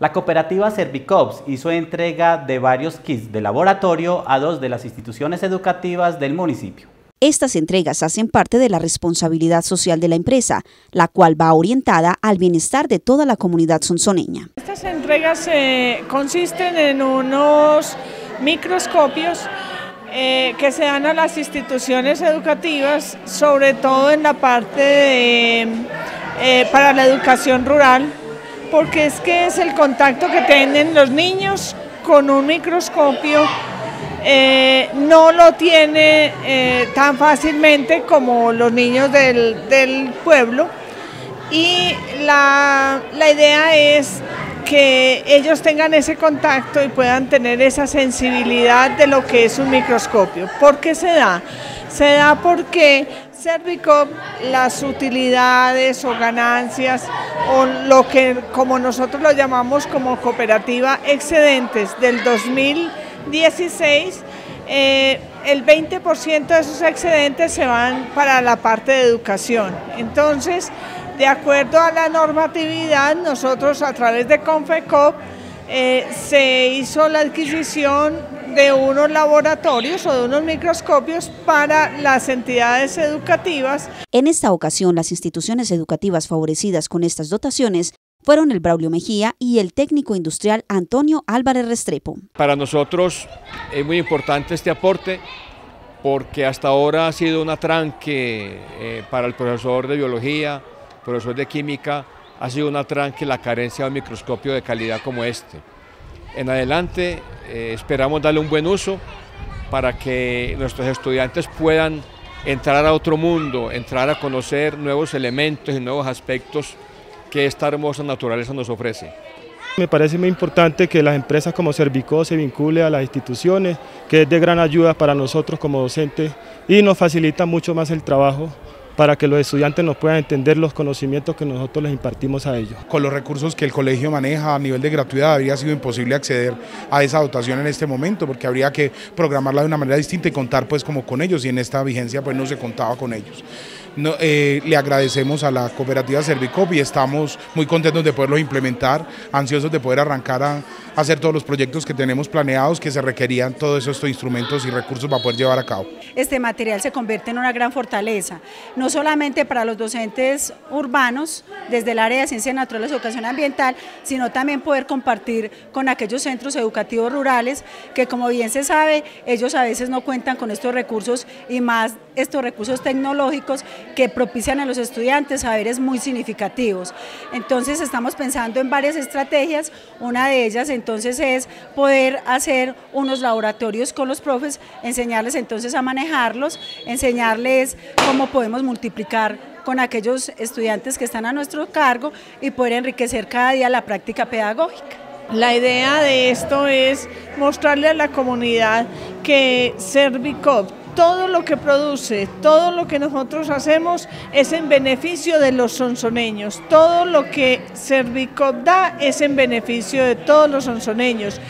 La cooperativa Servicops hizo entrega de varios kits de laboratorio a dos de las instituciones educativas del municipio. Estas entregas hacen parte de la responsabilidad social de la empresa, la cual va orientada al bienestar de toda la comunidad sonsoneña. Estas entregas eh, consisten en unos microscopios eh, que se dan a las instituciones educativas, sobre todo en la parte de, eh, para la educación rural, porque es que es el contacto que tienen los niños con un microscopio, eh, no lo tiene eh, tan fácilmente como los niños del, pueblo. Y la, la idea es que ellos tengan ese contacto y puedan tener esa sensibilidad de lo que es un microscopio. ¿Por qué se da? Se da porque Servicop, las utilidades o ganancias o lo que como nosotros lo llamamos como cooperativa excedentes del 2016, eh, el 20% de esos excedentes se van para la parte de educación. Entonces, de acuerdo a la normatividad, nosotros a través de Confecop eh, se hizo la adquisición de unos laboratorios o de unos microscopios para las entidades educativas. En esta ocasión, las instituciones educativas favorecidas con estas dotaciones fueron el Braulio Mejía y el técnico industrial Antonio Álvarez Restrepo. Para nosotros es muy importante este aporte porque hasta ahora ha sido un atranque eh, para el profesor de biología, profesor de química, ha sido un atranque la carencia de un microscopio de calidad como este. En adelante eh, esperamos darle un buen uso para que nuestros estudiantes puedan entrar a otro mundo, entrar a conocer nuevos elementos y nuevos aspectos que esta hermosa naturaleza nos ofrece. Me parece muy importante que las empresas como Servico se vincule a las instituciones, que es de gran ayuda para nosotros como docentes y nos facilita mucho más el trabajo para que los estudiantes nos puedan entender los conocimientos que nosotros les impartimos a ellos. Con los recursos que el colegio maneja a nivel de gratuidad habría sido imposible acceder a esa dotación en este momento porque habría que programarla de una manera distinta y contar pues como con ellos y en esta vigencia pues no se contaba con ellos. Eh, le agradecemos a la cooperativa Servicop y estamos muy contentos de poderlo implementar, ansiosos de poder arrancar a, hacer todos los proyectos que tenemos planeados, que se requerían todos estos instrumentos y recursos para poder llevar a cabo. Este material se convierte en una gran fortaleza, no solamente para los docentes urbanos, desde el área de ciencias naturales y educación ambiental, sino también poder compartir con aquellos centros educativos rurales que como bien se sabe, ellos a veces no cuentan con estos recursos y más estos recursos tecnológicos que propician a los estudiantes saberes muy significativos. Entonces estamos pensando en varias estrategias, una de ellas entonces es poder hacer unos laboratorios con los profes, enseñarles entonces a manejarlos, enseñarles cómo podemos multiplicar con aquellos estudiantes que están a nuestro cargo y poder enriquecer cada día la práctica pedagógica. La idea de esto es mostrarle a la comunidad que Servicop todo lo que produce, todo lo que nosotros hacemos es en beneficio de los sonsoneños, todo lo que Servicop da es en beneficio de todos los sonsoneños,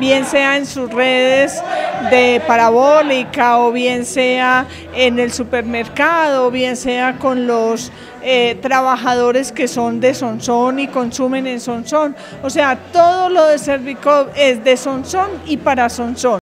bien sea en sus redes de parabólica o bien sea en el supermercado, o bien sea con los eh, trabajadores que son de Sonsón y consumen en Sonsón. O sea, todo lo de Servicop es de Sonsón y para Sonsón.